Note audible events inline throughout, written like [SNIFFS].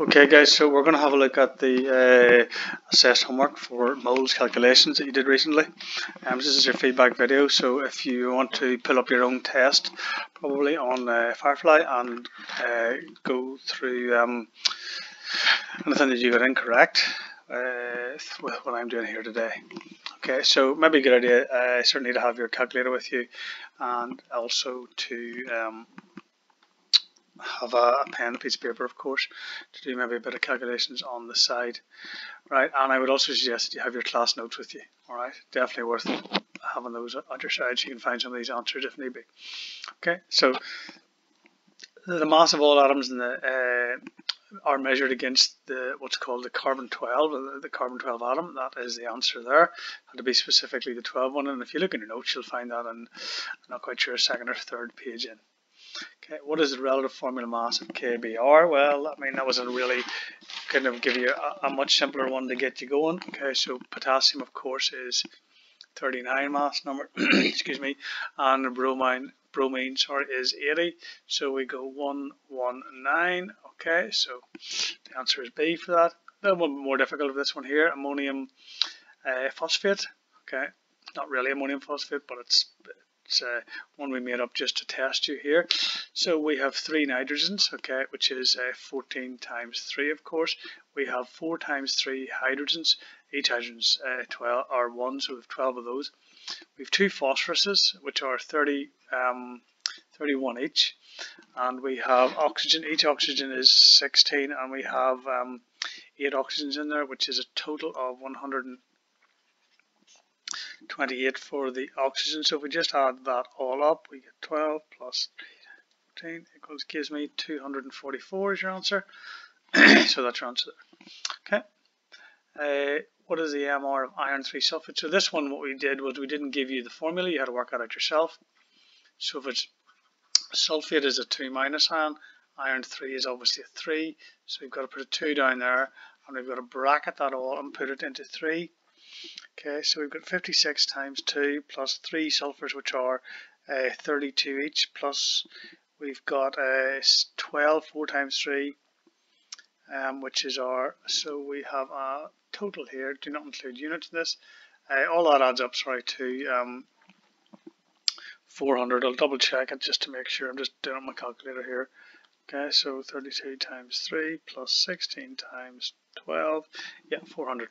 Okay guys, so we're going to have a look at the uh, assessed homework for moles calculations that you did recently. Um, this is your feedback video, so if you want to pull up your own test, probably on uh, Firefly, and uh, go through um, anything that you got incorrect uh, with what I'm doing here today. Okay, so maybe a good idea, uh, certainly to have your calculator with you, and also to um, have a, pen, a piece of paper, of course, to do maybe a bit of calculations on the side, right? And I would also suggest that you have your class notes with you, all right? Definitely worth having those at your side so you can find some of these answers if need be. Okay, so the mass of all atoms in the uh, are measured against the what's called the carbon 12, the, the carbon 12 atom. That is the answer there. And to be specifically the 12 one, and if you look in your notes, you'll find that on, I'm not quite sure, second or third page in. Okay, what is the relative formula mass of KBr? Well, I mean, that was a really kind of give you a, a, much simpler one to get you going. Okay, so potassium, of course, is 39 mass number, [CLEARS THROAT] excuse me, and bromine, bromine, sorry, is 80. So we go 119. Okay, so the answer is B for that. A little bit more difficult with this one here, ammonium uh, phosphate. Okay, not really ammonium phosphate, but it's it's uh, one we made up just to test you here. So we have three nitrogens, okay, which is uh, 14 times 3, of course. We have 4 times 3 hydrogens. Each hydrogen's uh, 12 or 1, so we have 12 of those. We have two phosphoruses, which are 30, um, 31 each. And we have oxygen. Each oxygen is 16, and we have um, 8 oxygens in there, which is a total of 100. 28 for the oxygen. So if we just add that all up, we get 12 plus 14 equals, gives me 244 is your answer. [COUGHS] so that's your answer. Okay. Uh, what is the MR of iron 3 sulfate? So this one, what we did was we didn't give you the formula. You had to work out it out yourself. So if it's sulfate is a 2 minus ion, iron 3 is obviously a 3. So we've got to put a 2 down there. And we've got to bracket that all and put it into 3. Okay, so we've got 56 times 2 plus 3 sulfurs, which are uh, 32 each, plus we've got uh, 12, 4 times 3, um, which is our, so we have a total here, do not include units in this, uh, all that adds up, sorry, to um, 400. I'll double check it just to make sure, I'm just doing my calculator here. Okay, so 32 times 3 plus 16 times 12, yeah, 400.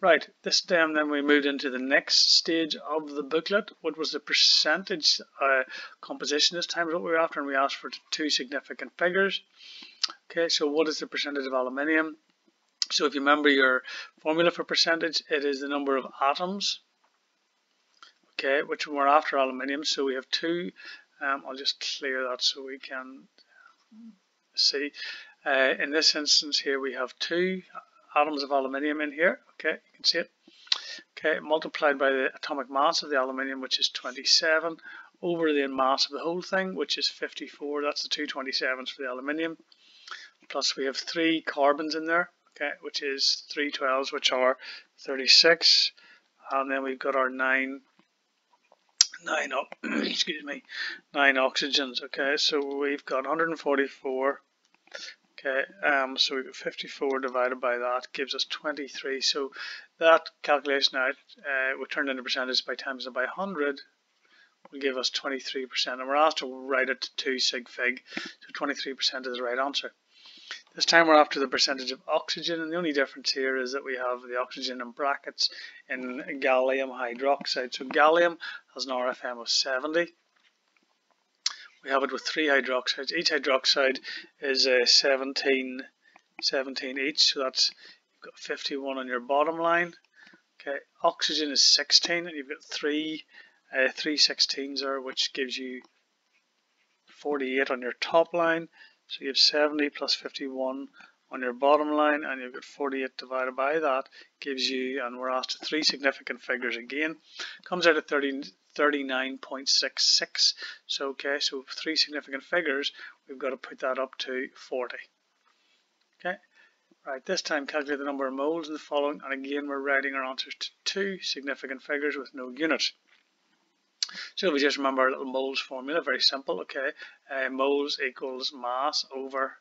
Right, this time then we moved into the next stage of the booklet. What was the percentage uh, composition this time is what we were after, and we asked for two significant figures. Okay, so what is the percentage of aluminium? So if you remember your formula for percentage, it is the number of atoms, okay, which we're after aluminium. So we have two, um, I'll just clear that so we can see. Uh, in this instance here we have two atoms of aluminium in here. Okay, you can see it. Okay, multiplied by the atomic mass of the aluminium, which is 27, over the mass of the whole thing, which is 54. That's the two 27s for the aluminium. Plus we have three carbons in there, okay, which is three 12s, which are 36. And then we've got our nine nine [CLEARS THROAT] excuse me nine oxygens okay? So we've got 144 okay? Um so we've got 54 divided by that gives us 23 so that calculation out uh, we turned into percentage by times it by 100 will give us 23% and we're asked to write it to 2 sig fig so 23% is the right answer. This time we're after the percentage of oxygen and the only difference here is that we have the oxygen in brackets in gallium hydroxide. So gallium has an RFM of 70. We have it with three hydroxides. Each hydroxide is a 17, 17 each, so that's you've got 51 on your bottom line. Okay, oxygen is 16 and you've got three uh, three 16s there which gives you 48 on your top line. So you have 70 plus 51 on your bottom line and you've got 48 divided by that gives you, and we're asked three significant figures again, comes out at 30, 39.66. So okay, so three significant figures, we've got to put that up to 40. Okay, right, this time calculate the number of moles in the following, and again we're writing our answers to two significant figures with no units. So we just remember our little moles formula, very simple, okay. Uh, moles equals mass over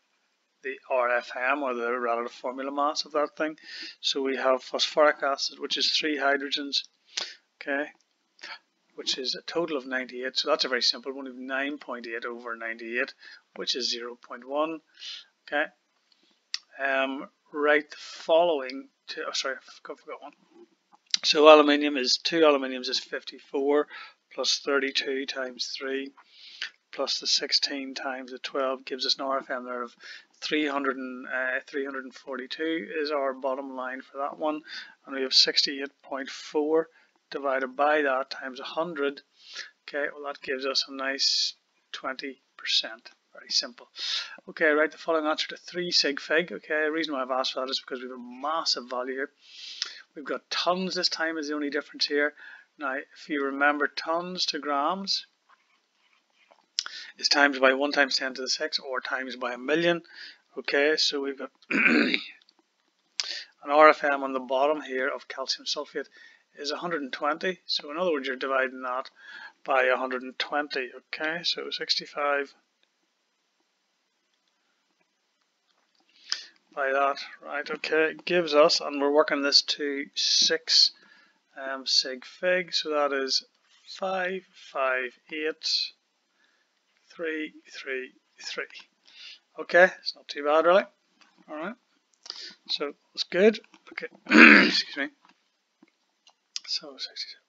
the RFM or the relative formula mass of that thing. So we have phosphoric acid, which is three hydrogens, okay, which is a total of 98. So that's a very simple one of 9.8 over 98, which is 0.1. Okay. Um, write the following to, oh, sorry, I forgot one. So aluminium is, two aluminiums is 54 plus 32 times 3 plus the 16 times the 12 gives us an RFM there of 300 and, uh, 342 is our bottom line for that one and we have 68.4 divided by that times 100 okay well that gives us a nice 20 percent. Very simple. Okay write the following answer to 3 sig fig okay? The reason why I've asked for that is because we have a massive value here. We've got tons this time is the only difference here. Now if you remember tons to grams is times by 1 times 10 to the 6 or times by a million. Okay, so we've got [CLEARS THROAT] an RFM on the bottom here of calcium sulfate is 120. So in other words, you're dividing that by 120. Okay, so 65 by that. Right, okay, gives us, and we're working this to 6 um, sig fig, so that is 558 three, three, three. Okay, it's not too bad really. Alright, so that's good. Okay, [COUGHS] excuse me. So 67.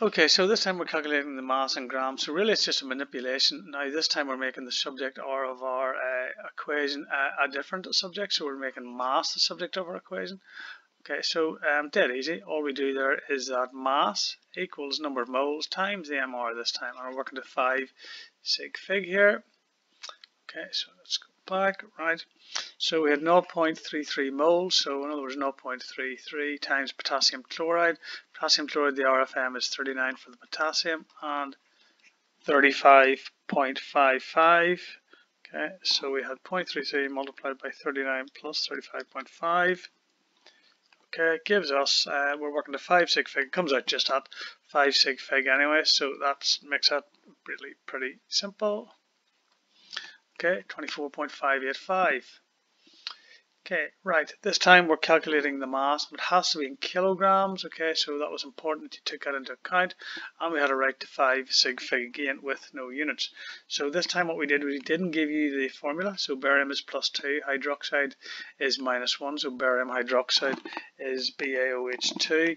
Okay, so this time we're calculating the mass in grams. So really it's just a manipulation. Now this time we're making the subject R of our uh, equation uh, a different subject. So we're making mass the subject of our equation. Okay, so um, dead easy. All we do there is that mass equals number of moles times the MR this time. And we're working to 5 sig fig here. Okay, so let's go back, right? So we had 0.33 moles, so in other words 0.33 times potassium chloride. Potassium chloride, the RFM is 39 for the potassium and 35.55. Okay, so we had 0.33 multiplied by 39 plus 35.5. Okay, gives us, uh, we're working to 5 sig fig, comes out just at 5 sig fig anyway, so that makes that really pretty simple. Okay, 24.585. Okay, right, this time we're calculating the mass. It has to be in kilograms, okay, so that was important that you took that into account. And we had a right to 5 sig fig again with no units. So this time what we did, we didn't give you the formula. So barium is plus 2, hydroxide is minus 1, so barium hydroxide is BaOH2.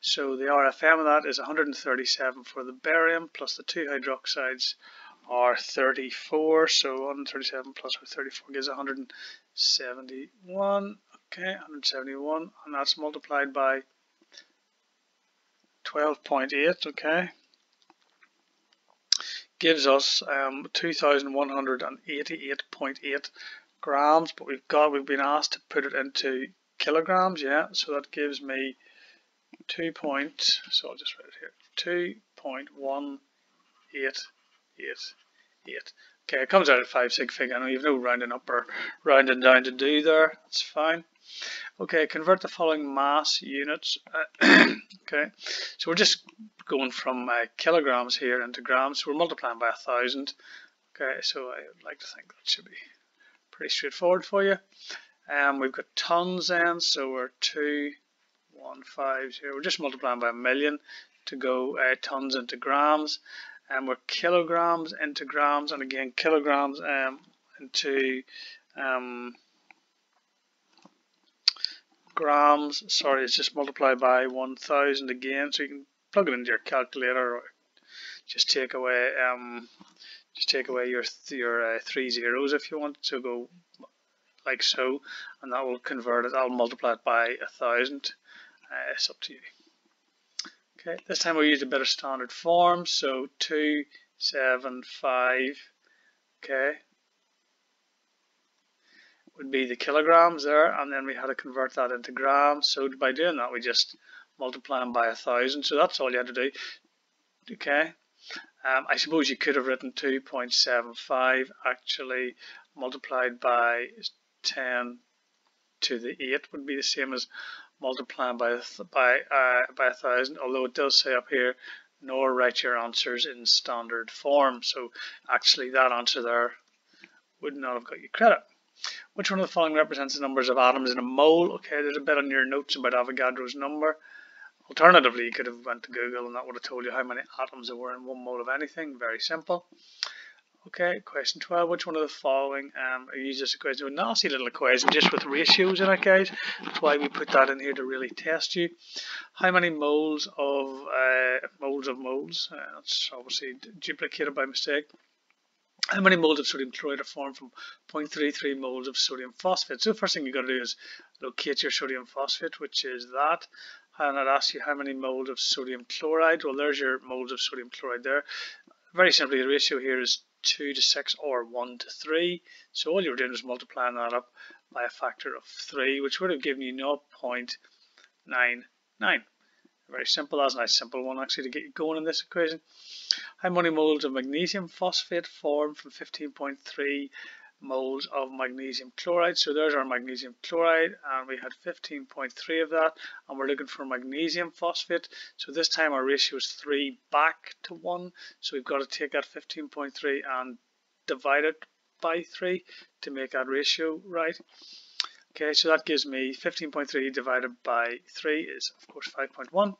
So the RFM of that is 137 for the barium plus the two hydroxides are 34, so 137 plus 34 gives 171, okay, 171, and that's multiplied by 12.8, okay, gives us um, 2,188.8 grams, but we've got, we've been asked to put it into kilograms, yeah, so that gives me 2 point, so I'll just write it here, 2.188 8, 8. Okay, it comes out at 5 sig fig. I know you've no rounding up or rounding down to do there. That's fine. Okay, convert the following mass units. [CLEARS THROAT] okay, so we're just going from uh, kilograms here into grams. So we're multiplying by a thousand. Okay, so I would like to think that should be pretty straightforward for you. Um, we've got tons then, so we're two, one, five, zero. We're just multiplying by a million to go uh, tons into grams and we're kilograms into grams and again kilograms um, into um, grams. Sorry it's just multiplied by 1000 again so you can plug it into your calculator or just take away um, just take away your your uh, three zeros if you want to go like so and that will convert it I'll multiply it by a thousand. Uh, it's up to you Okay, this time we'll use a better standard form, so 275, okay, would be the kilograms there, and then we had to convert that into grams, so by doing that we just multiply them by a thousand, so that's all you had to do, okay. Um, I suppose you could have written 2.75 actually multiplied by 10 to the 8 would be the same as multiplying by by uh, by a thousand although it does say up here nor write your answers in standard form. So actually that answer there would not have got you credit. Which one of the following represents the numbers of atoms in a mole? Okay there's a bit on your notes about Avogadro's number. Alternatively you could have went to Google and that would have told you how many atoms there were in one mole of anything. Very simple Okay, question 12. Which one of the following, um, use this equation, a nasty little equation just with ratios in it, guys. That's why we put that in here to really test you. How many moles of, uh, moles of moles, uh, that's obviously duplicated by mistake. How many moles of sodium chloride are formed from 0.33 moles of sodium phosphate? So the first thing you've got to do is locate your sodium phosphate, which is that. And I'd ask you how many moles of sodium chloride. Well, there's your moles of sodium chloride there. Very simply, the ratio here is 2 to 6 or 1 to 3. So all you're doing is multiplying that up by a factor of 3, which would have given you 0.99. Very simple, that's a nice simple one actually to get you going in this equation. How many moles of magnesium phosphate form from 15.3 moles of magnesium chloride. So there's our magnesium chloride and we had 15.3 of that and we're looking for magnesium phosphate. So this time our ratio is 3 back to 1. So we've got to take that 15.3 and divide it by 3 to make that ratio right. Okay, so that gives me 15.3 divided by 3 is of course 5.1.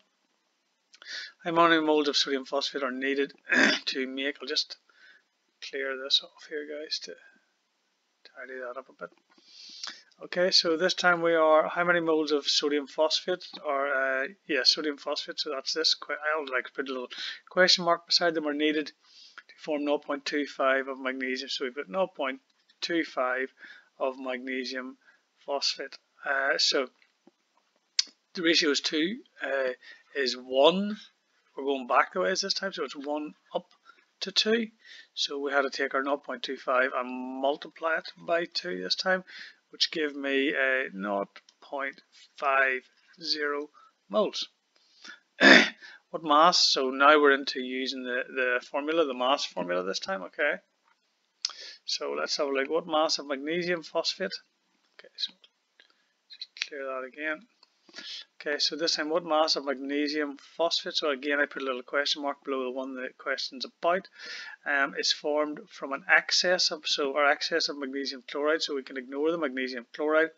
How many moles of sodium phosphate are needed [CLEARS THROAT] to make, I'll just clear this off here guys to tidy that up a bit. Okay, so this time we are, how many moles of sodium phosphate, or, uh, yeah, sodium phosphate, so that's this, I would like to put a little question mark beside them, are needed to form 0.25 of magnesium, so we've got 0.25 of magnesium phosphate. Uh, so the ratio is 2, uh, is 1, we're going back the ways this time, so it's 1 up to 2. So we had to take our 0.25 and multiply it by 2 this time, which gave me a 0.50 moles. [COUGHS] what mass? So now we're into using the, the formula, the mass formula this time, okay? So let's have a look. What mass of magnesium phosphate? Okay, so just clear that again. Okay, so this time what mass of magnesium phosphate, so again I put a little question mark below the one the question's about, um, is formed from an excess of, so our excess of magnesium chloride, so we can ignore the magnesium chloride,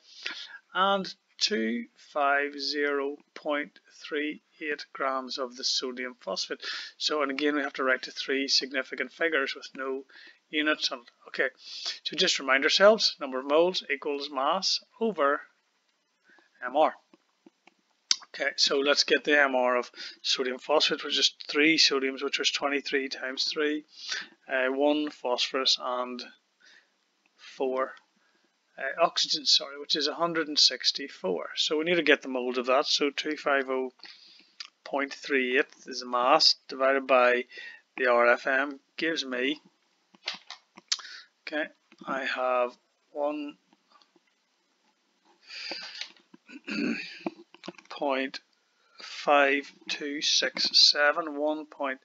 and 250.38 grams of the sodium phosphate. So, and again we have to write to three significant figures with no units on Okay, so just remind ourselves, number of moles equals mass over MR. Okay, so let's get the MR of sodium phosphate, which is 3 sodiums, which was 23 times 3, uh, 1 phosphorus, and 4 uh, oxygen, sorry, which is 164. So we need to get the moles of that. So 250.38 is the mass divided by the RFM gives me, okay, I have 1 [CLEARS THROAT] point five two six seven one point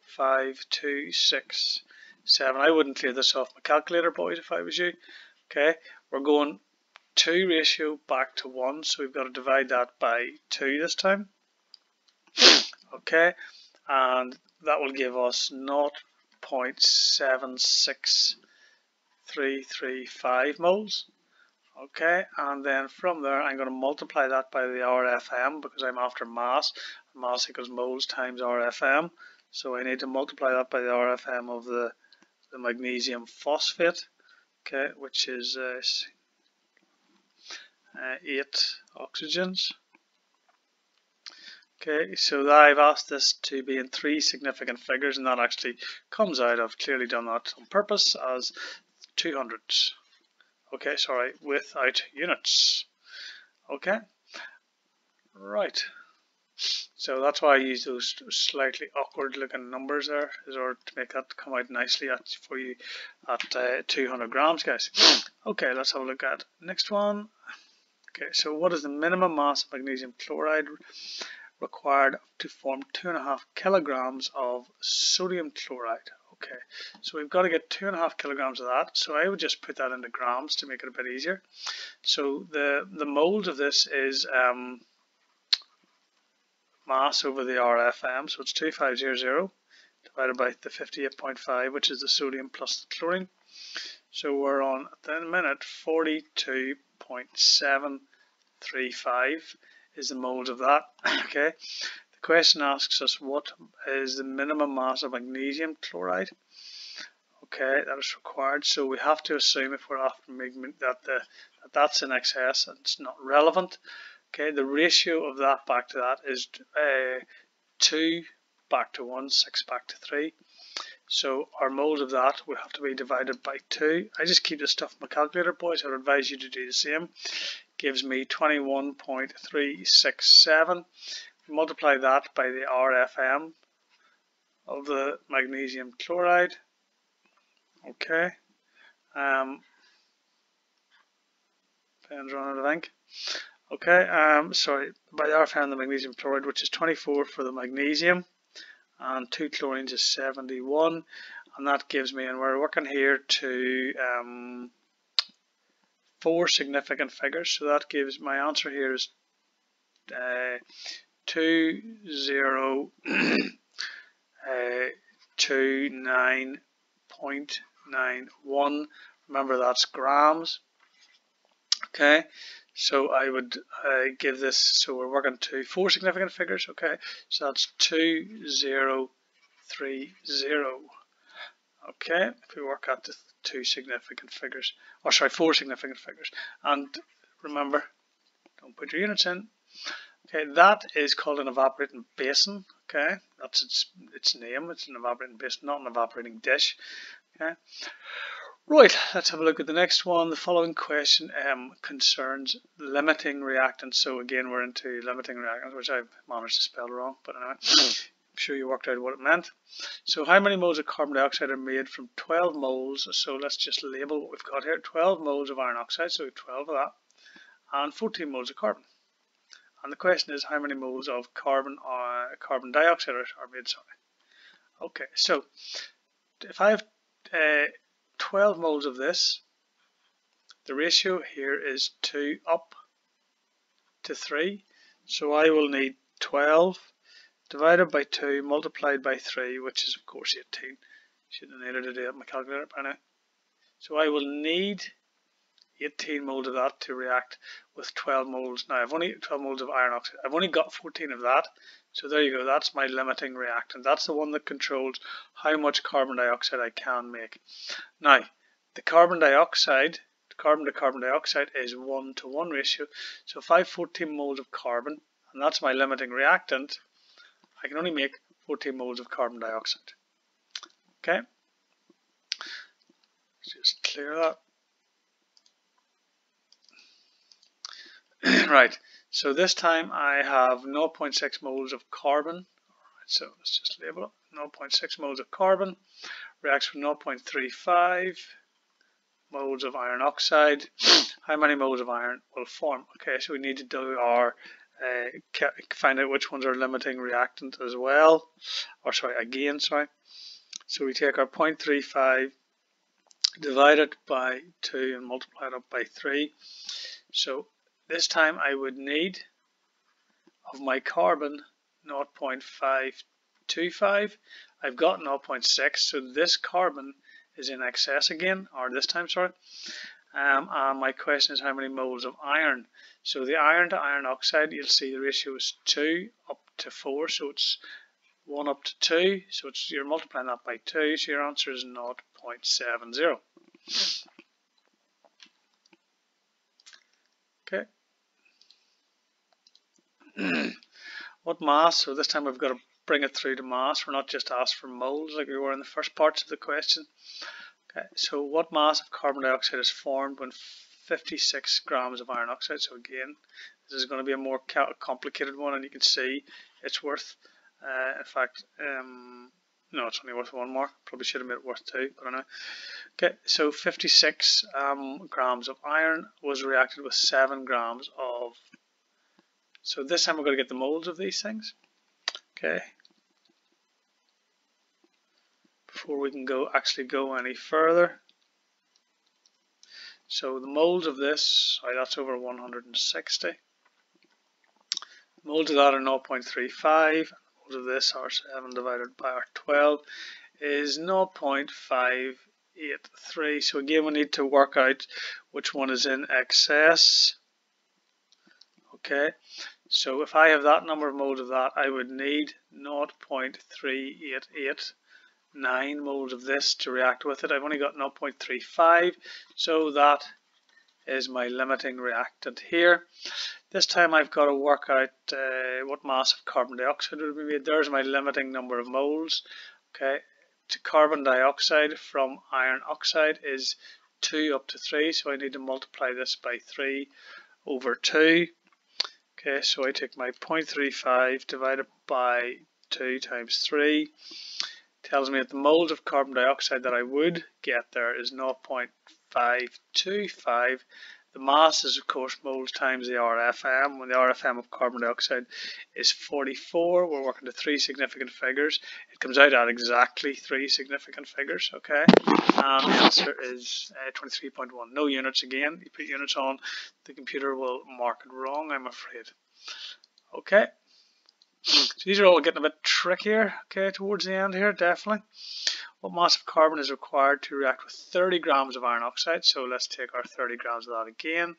five two six seven. I wouldn't clear this off my calculator, boys, if I was you. Okay, we're going two ratio back to one, so we've got to divide that by two this time. Okay, and that will give us 0.76335 moles. Okay, and then from there I'm going to multiply that by the RFM because I'm after mass. Mass equals moles times RFM. So I need to multiply that by the RFM of the, the magnesium phosphate, okay, which is uh, uh, 8 oxygens. Okay, so I've asked this to be in three significant figures and that actually comes out, I've clearly done that on purpose as 200. Okay, sorry, without units. Okay, right. So that's why I use those slightly awkward looking numbers there, in order to make that come out nicely at, for you at uh, 200 grams, guys. [SNIFFS] Okay, let's have a look at next one. Okay, so what is the minimum mass of magnesium chloride required to form two and a half kilograms of sodium chloride? Okay, so we've got to get two and a half kilograms of that. So I would just put that into grams to make it a bit easier. So the the moles of this is um, mass over the RFM, so it's 2500 divided by the 58.5, which is the sodium plus the chlorine. So we're on at the minute 42.735 is the moles of that. [LAUGHS] okay. The question asks us what is the minimum mass of magnesium chloride. Okay, that is required. So we have to assume if we're after that the that that's in excess and it's not relevant. Okay, the ratio of that back to that is uh, 2 back to 1, 6 back to 3. So our moles of that would have to be divided by 2. I just keep this stuff in my calculator, boys. I would advise you to do the same. Gives me 21.367. Multiply that by the RFM of the magnesium chloride. Okay. Um, pen's running out of ink. Okay, um, sorry, by the RFM the magnesium chloride, which is 24 for the magnesium and two chlorines is 71 and that gives me and we're working here to um, four significant figures so that gives my answer here is uh, 2 0 uh, 2 9.91 remember that's grams okay so I would uh, give this, so we're working to four significant figures, okay? So that's 2030. Okay, if we work out the two significant figures, or sorry, four significant figures. And remember, don't put your units in. Okay, that is called an evaporating basin. Okay, that's its its name. It's an evaporating basin, not an evaporating dish. Okay. Right, let's have a look at the next one. The following question um, concerns limiting reactants. So again, we're into limiting reactants, which I've managed to spell wrong, but anyway, I'm sure you worked out what it meant. So how many moles of carbon dioxide are made from 12 moles? So let's just label what we've got here. 12 moles of iron oxide, so 12 of that, and 14 moles of carbon. And the question is how many moles of carbon uh, carbon dioxide are, made? Sorry. Okay, so if I have uh, 12 moles of this. The ratio here is 2 up to 3. So I will need 12 divided by 2 multiplied by 3, which is of course 18. Shouldn't have needed to do my calculator by now. So I will need 18 moles of that to react with 12 moles. Now I've only 12 moles of iron oxide. I've only got 14 of that. So there you go. That's my limiting reactant. That's the one that controls how much carbon dioxide I can make. Now, the carbon dioxide, carbon to carbon dioxide is 1 to 1 ratio. So if I have 14 moles of carbon, and that's my limiting reactant, I can only make 14 moles of carbon dioxide. Okay. Just clear that. [CLEARS THROAT] right, so this time I have 0.6 moles of carbon. So let's just label it. 0.6 moles of carbon reacts with 0.35 moles of iron oxide. [SNIFFS] How many moles of iron will form? Okay, so we need to do our uh, find out which ones are limiting reactant as well. Or sorry, again, sorry. So we take our 0.35, divide it by 2 and multiply it up by 3. So this time I would need of my carbon 0.525. I've got 0.6, so this carbon is in excess again, or this time, sorry. Um, and my question is how many moles of iron. So the iron to iron oxide, you'll see the ratio is 2 up to 4, so it's 1 up to 2, so it's, you're multiplying that by 2, so your answer is 0.70. Okay. [CLEARS THROAT] what mass? So this time we've got to bring it through to mass. We're not just asked for moles like we were in the first parts of the question. Okay, so what mass of carbon dioxide is formed when 56 grams of iron oxide? So again, this is going to be a more complicated one, and you can see it's worth, uh, in fact, um, no, it's only worth one more. Probably should have made it worth two, but I know. Okay, so 56 um, grams of iron was reacted with 7 grams of so this time we're going to get the moles of these things. Okay. before we can go actually go any further. So the moles of this, sorry, that's over 160. Moles of that are 0.35. Moles of this are 7 divided by our 12 is 0.583. So again, we need to work out which one is in excess. Okay, so if I have that number of moles of that, I would need 0.3889 moles of this to react with it. I've only got 0.35, so that is my limiting reactant here. This time I've got to work out uh, what mass of carbon dioxide would be made. There's my limiting number of moles. Okay, to carbon dioxide from iron oxide is 2 up to 3, so I need to multiply this by 3 over 2. Okay, so I take my 0.35 divided by 2 times 3. Tells me that the moles of carbon dioxide that I would get there is 0.525 the mass is of course moles times the RFM. When the RFM of carbon dioxide is 44, we're working to three significant figures. It comes out at exactly three significant figures, okay? And the answer is uh, 23.1. No units again. You put units on, the computer will mark it wrong, I'm afraid. Okay. So these are all getting a bit trickier, okay, towards the end here, definitely. What mass of carbon is required to react with 30 grams of iron oxide? So let's take our 30 grams of that again.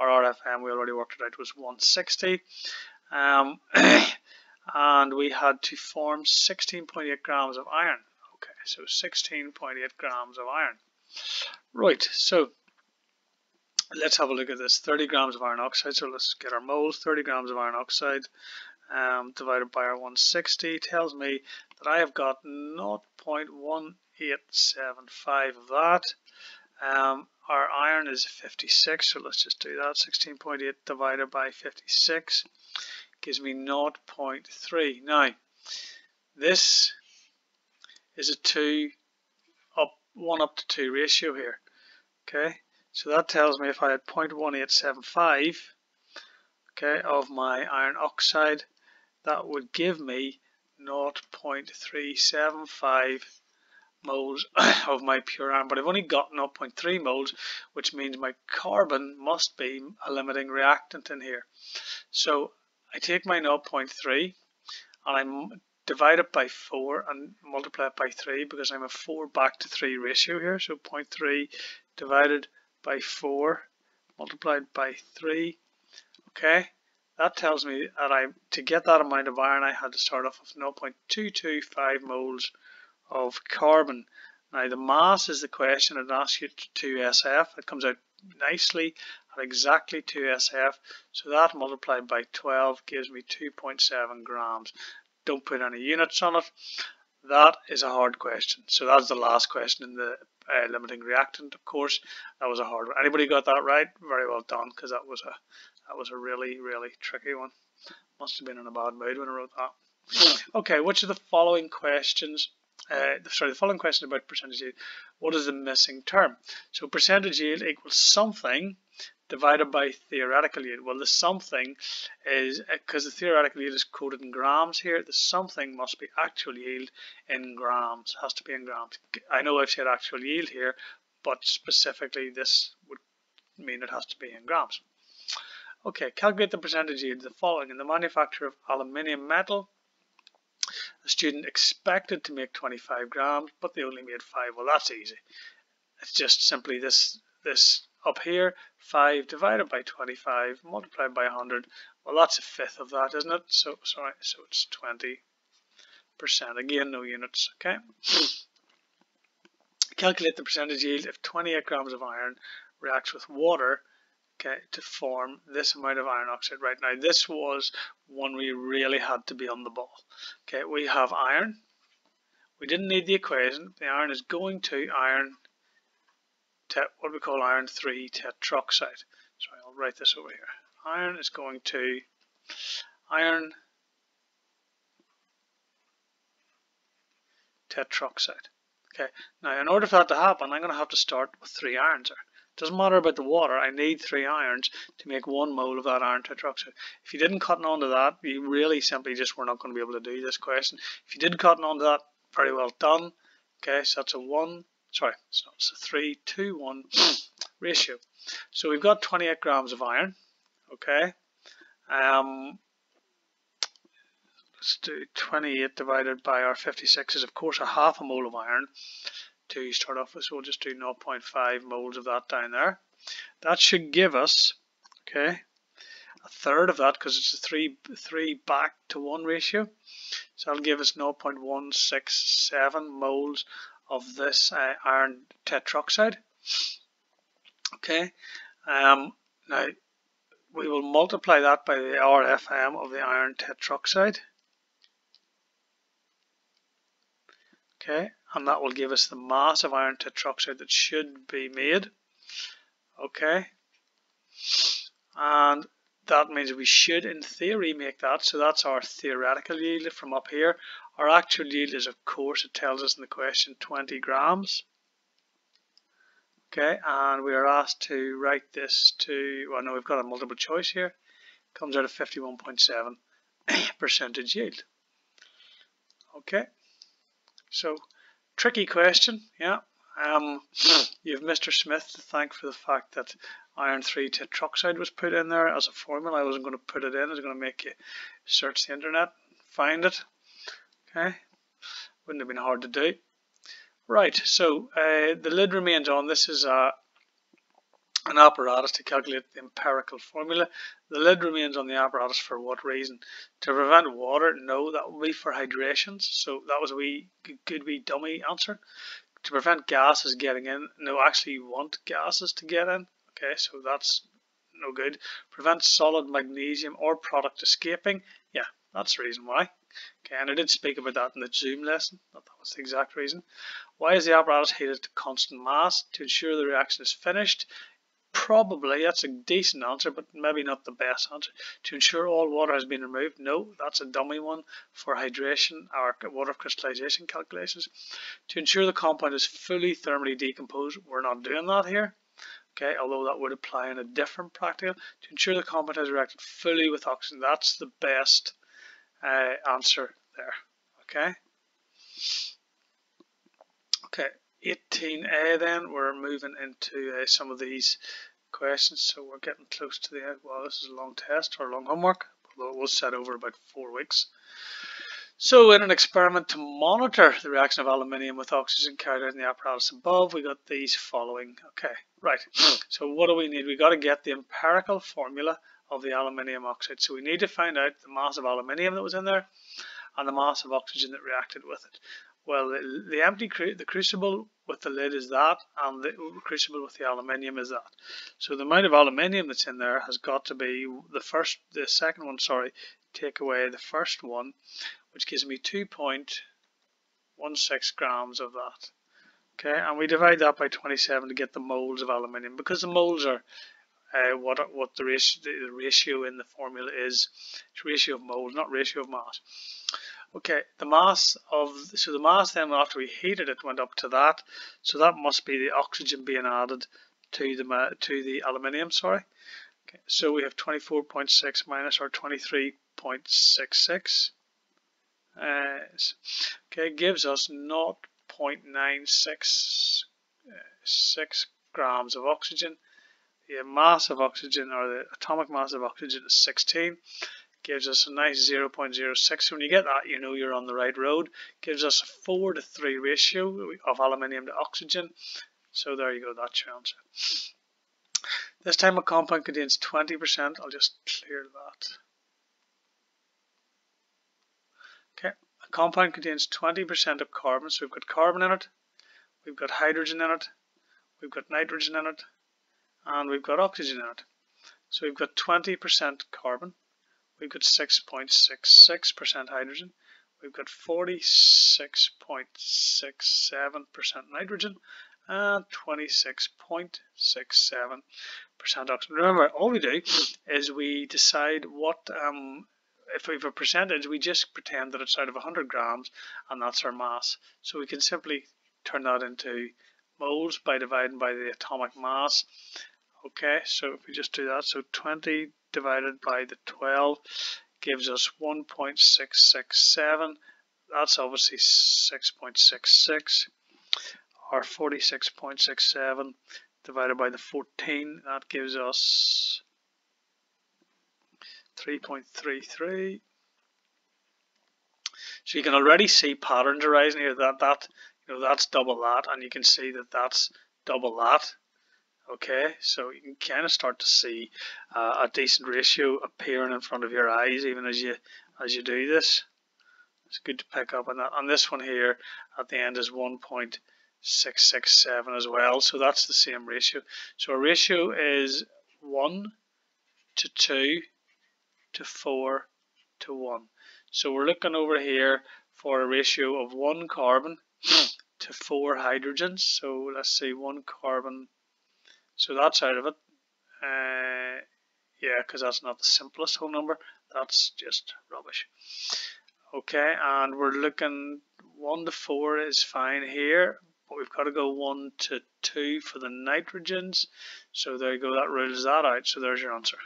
Our RFM, we already worked it out, was 160. Um, [CLEARS THROAT] and we had to form 16.8 grams of iron. Okay, so 16.8 grams of iron. Right, so let's have a look at this. 30 grams of iron oxide, so let's get our moles. 30 grams of iron oxide um, divided by our 160 tells me that I have got 0.1875 of that. Um, our iron is 56, so let's just do that. 16.8 divided by 56 gives me 0.3. Now, this is a 2 up 1 up to 2 ratio here. Okay, so that tells me if I had 0.1875 okay, of my iron oxide, that would give me 0.375 moles [COUGHS] of my pure iron, but I've only got 0.3 moles, which means my carbon must be a limiting reactant in here. So I take my 0.3 and I divide it by 4 and multiply it by 3 because I'm a 4 back to 3 ratio here. So 0.3 divided by 4 multiplied by 3. Okay, that tells me that I, to get that amount of iron, I had to start off with 0.225 moles of carbon. Now the mass is the question. It asks you to SF. It comes out nicely at exactly 2SF. So that multiplied by 12 gives me 2.7 grams. Don't put any units on it. That is a hard question. So that's the last question in the uh, limiting reactant, of course. That was a hard one. Anybody got that right? Very well done, because that was a that was a really, really tricky one. Must have been in a bad mood when I wrote that. Okay, which of the following questions, uh, sorry, the following question about percentage yield, what is the missing term? So percentage yield equals something divided by theoretical yield. Well, the something is, because uh, the theoretical yield is quoted in grams here, the something must be actual yield in grams, has to be in grams. I know I've said actual yield here, but specifically this would mean it has to be in grams. Okay, calculate the percentage yield the following. In the manufacture of aluminium metal, a student expected to make 25 grams, but they only made 5. Well, that's easy. It's just simply this, this up here, 5 divided by 25 multiplied by 100. Well, that's a fifth of that, isn't it? So, sorry, so it's 20%. Again, no units, okay? Calculate the percentage yield if 28 grams of iron reacts with water okay, to form this amount of iron oxide right now. This was one we really had to be on the ball. Okay, we have iron. We didn't need the equation. The iron is going to iron, what we call iron 3 tetroxide. Sorry, I'll write this over here. Iron is going to iron tetroxide. Okay, now in order for that to happen, I'm going to have to start with three irons there. Doesn't matter about the water, I need three irons to make one mole of that iron tetroxide. If you didn't cotton on to that, you really simply just were not going to be able to do this question. If you did cotton on to that, very well done. Okay, so that's a 1, sorry, it's not, it's a 3, 2, 1 [SNIFFS] ratio. So we've got 28 grams of iron, okay. Um, let's do 28 divided by our 56 is of course a half a mole of iron to start off with, so we'll just do 0.5 moles of that down there. That should give us, okay, a third of that because it's a 3, 3 back to 1 ratio. So that'll give us 0.167 moles of this uh, iron tetroxide. Okay, um, now we will multiply that by the RFM of the iron tetroxide. Okay, and that will give us the mass of iron tetroxide that should be made. Okay, and that means we should in theory make that. So that's our theoretical yield from up here. Our actual yield is of course it tells us in the question 20 grams. Okay and we are asked to write this to well no we've got a multiple choice here. Comes out of 51.7 percentage yield. Okay so tricky question yeah um, [SNIFFS] you have Mr. Smith to thank for the fact that iron 3 tetroxide was put in there as a formula. I wasn't going to put it in. I was going to make you search the internet, find it. Okay, wouldn't have been hard to do. Right, so uh, the lid remains on. This is uh, an apparatus to calculate the empirical formula. The lid remains on the apparatus for what reason? To prevent water? No, that would be for hydration. So that was a wee good wee dummy answer. To prevent gases getting in? No, actually you want gases to get in. Okay, so that's no good. Prevent solid magnesium or product escaping. Yeah, that's the reason why. Okay, and I did speak about that in the Zoom lesson. That was the exact reason. Why is the apparatus heated to constant mass? To ensure the reaction is finished. Probably, that's a decent answer, but maybe not the best answer. To ensure all water has been removed? No, that's a dummy one for hydration or water crystallization calculations. To ensure the compound is fully thermally decomposed? We're not doing that here okay, although that would apply in a different practical, to ensure the compound has reacted fully with oxygen. That's the best uh, answer there, okay? Okay, 18a then, we're moving into uh, some of these questions, so we're getting close to the end. Well, this is a long test or a long homework, although it was set over about four weeks. So in an experiment to monitor the reaction of aluminium with oxygen carried out in the apparatus above, we got these following. Okay, right. So what do we need? We got to get the empirical formula of the aluminium oxide. So we need to find out the mass of aluminium that was in there and the mass of oxygen that reacted with it. Well, the, the empty the crucible with the lid is that, and the crucible with the aluminium is that. So the amount of aluminium that's in there has got to be the first, the second one, sorry, take away the first one, which gives me 2.16 grams of that. Okay, and we divide that by 27 to get the moles of aluminium because the moles are uh, what what the ratio, the ratio in the formula is. It's ratio of moles, not ratio of mass. Okay, the mass of so the mass then after we heated it went up to that, so that must be the oxygen being added to the to the aluminium. Sorry. Okay, so we have 24.6 minus our 23.66 uh, okay, gives us 0.966 grams of oxygen. The mass of oxygen, or the atomic mass of oxygen, is 16. Gives us a nice 0.06. When you get that, you know you're on the right road. Gives us a 4 to 3 ratio of aluminium to oxygen. So there you go, that's your answer. This time a compound contains 20%. I'll just clear that. Okay, a compound contains 20% of carbon, so we've got carbon in it, we've got hydrogen in it, we've got nitrogen in it, and we've got oxygen in it. So we've got 20% carbon, we've got 6.66% hydrogen, we've got 46.67% nitrogen, and 26.67% oxygen. Remember, all we do is we decide what um, if we have a percentage, we just pretend that it's out of 100 grams and that's our mass. So we can simply turn that into moles by dividing by the atomic mass. Okay, so if we just do that, so 20 divided by the 12 gives us 1.667. That's obviously 6.66. our 46.67 divided by the 14, that gives us 3.33. So you can already see patterns arising here that that you know that's double that and you can see that that's double that okay so you can kind of start to see uh, a decent ratio appearing in front of your eyes even as you as you do this it's good to pick up on that on this one here at the end is 1.667 as well so that's the same ratio so a ratio is 1 to 2 to 4 to 1 so we're looking over here for a ratio of one carbon [CLEARS THROAT] to four hydrogens. So let's see, one carbon. So that's out of it. Uh, yeah, because that's not the simplest whole number. That's just rubbish. Okay, and we're looking 1 to 4 is fine here, but we've got to go 1 to 2 for the nitrogens. So there you go, that rules that out. So there's your answer.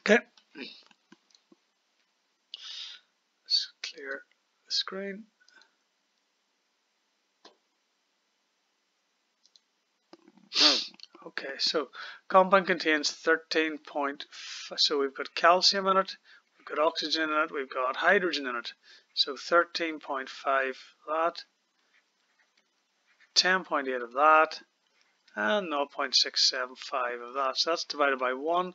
Okay. clear the screen. [SNIFFS] Okay, so compound contains 13 point, so we've got calcium in it, we've got oxygen in it, we've got hydrogen in it. So 13.5 that, 10.8 of that, and 0.675 of that. So that's divided by 1.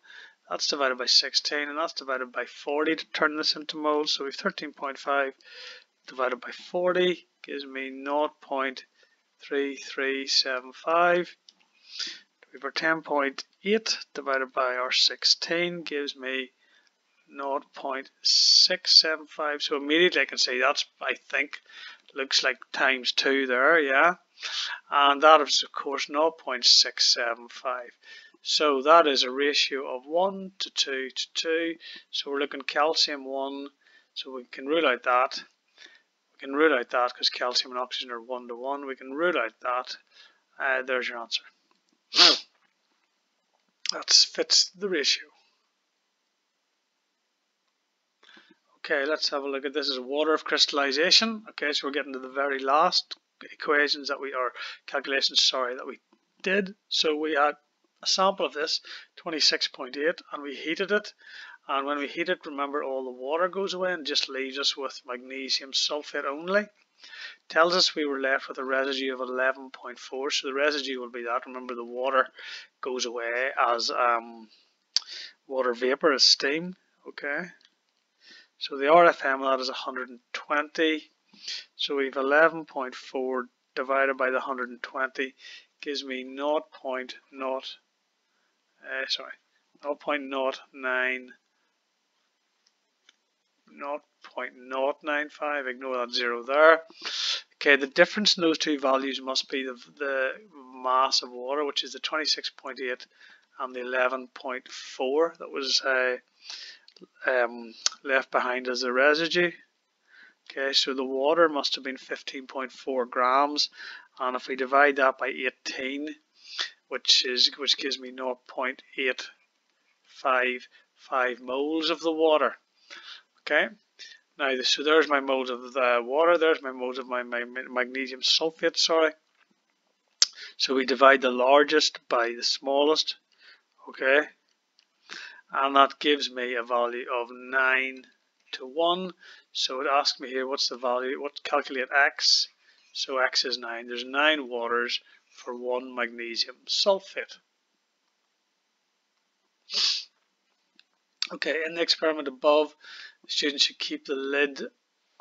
That's divided by 16 and that's divided by 40 to turn this into moles. So we have 13.5 divided by 40 gives me 0.3375. We have 10.8 divided by our 16 gives me 0.675. So immediately I can say that's, I think, looks like times 2 there, yeah. And that is, of course, 0.675. So that is a ratio of 1 to 2 to 2. So we're looking calcium 1. So we can rule out that. We can rule out that because calcium and oxygen are 1 to 1. We can rule out that. Uh, there's your answer. Now, that fits the ratio. Okay, let's have a look at this is water of crystallization. Okay, so we're getting to the very last equations that we, are calculations, sorry, that we did. So we had a sample of this, 26.8, and we heated it. And when we heat it, remember all the water goes away and just leaves us with magnesium sulfate only. Tells us we were left with a residue of 11.4, so the residue will be that. Remember the water goes away as um, water vapor, as steam. Okay. So the RFM that is 120. So we have 11.4 divided by the 120 gives me 0 0.0 uh, sorry, 0.09 0.095, ignore that zero there. Okay, the difference in those two values must be the, the mass of water, which is the 26.8 and the 11.4 that was uh, um, left behind as a residue. Okay, so the water must have been 15.4 grams, and if we divide that by 18, which is which gives me 0.855 moles of the water. Okay, now so there's my moles of the water. There's my moles of my, my magnesium sulfate. Sorry. So we divide the largest by the smallest. Okay, and that gives me a value of 9 to 1. So it asks me here what's the value, what calculate x. So x is 9. There's 9 waters for 1 magnesium sulfate. Okay, in the experiment above, the student should keep the lid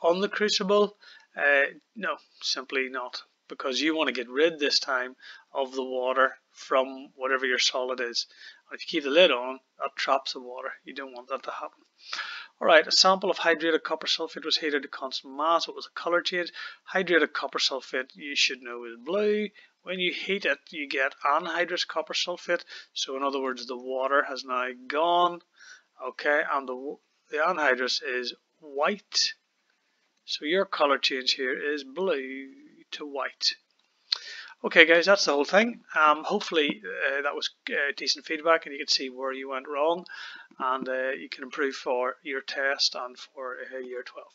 on the crucible. Uh, no, simply not, because you want to get rid this time of the water from whatever your solid is. If you keep the lid on, that traps the water. You don't want that to happen. Alright, a sample of hydrated copper sulfate was heated to constant mass. It was a color change. Hydrated copper sulfate, you should know, is blue. When you heat it, you get anhydrous copper sulfate. So in other words, the water has now gone. Okay, and the, the anhydrous is white. So your color change here is blue to white. Okay guys, that's the whole thing. Um, hopefully uh, that was uh, decent feedback and you can see where you went wrong and uh, you can improve for your test and for uh, year 12.